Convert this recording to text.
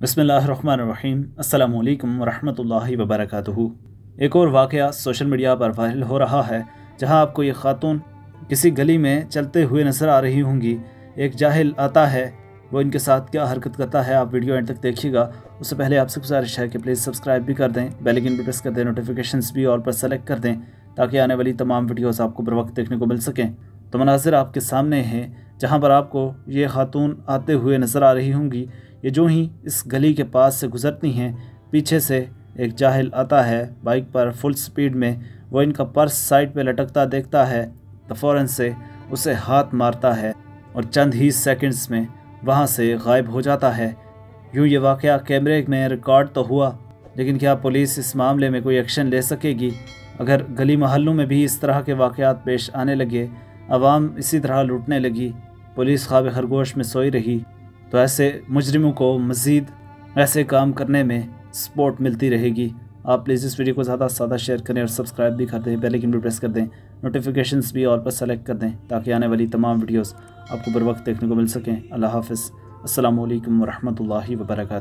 बसमीम अल्लाम वरहमतुल्लाहि वबरकातुहू। एक और वाक़ सोशल मीडिया पर वायरल हो रहा है, जहाँ आपको ये ख़ातून किसी गली में चलते हुए नज़र आ रही होंगी। एक जाहिल आता है, वो इनके साथ क्या हरकत करता है, आप वीडियो एंड तक देखिएगा। उससे पहले आपसे गुजारिश है कि प्लीज़ सब्सक्राइब भी कर दें बेलिकिन भी प्रेस कर दें नोटिफिकेशन भी और पर सेलेक्ट कर दें, ताकि आने वाली तमाम वीडियोज़ आपको बर वक्त देखने को मिल सकें। तो मनाजिर आपके सामने हैं, जहाँ पर आपको ये खातून आते हुए नज़र आ रही होंगी। ये जो ही इस गली के पास से गुज़रती हैं, पीछे से एक जाहिल आता है, बाइक पर फुल स्पीड में, वो इनका पर्स साइड पे लटकता देखता है तो फ़ौर से उसे हाथ मारता है और चंद ही सेकंड्स में वहाँ से गायब हो जाता है। यूँ ये वाक़ कैमरे में रिकॉर्ड तो हुआ, लेकिन क्या पुलिस इस मामले में कोई एक्शन ले सकेगी? अगर गली महलों में भी इस तरह के वाक़ात पेश आने लगे, आवाम इसी तरह लूटने लगी। पुलिस ख्वाब खरगोश में सोई रही। तो ऐसे मुजरिमों को मज़ीद ऐसे काम करने में सपोर्ट मिलती रहेगी। आप प्लीज़ इस वीडियो को ज़्यादा से ज़्यादा शेयर करें और सब्सक्राइब भी कर दें। बेल आइकन भी प्रेस कर दें। नोटिफिकेशन भी और पर सेलेक्ट कर दें ताकि आने वाली तमाम वीडियोज़ आपको बर वक्त देखने को मिल सकें। अल्लाह हाफ़ अल्लाम वरहमल वर्का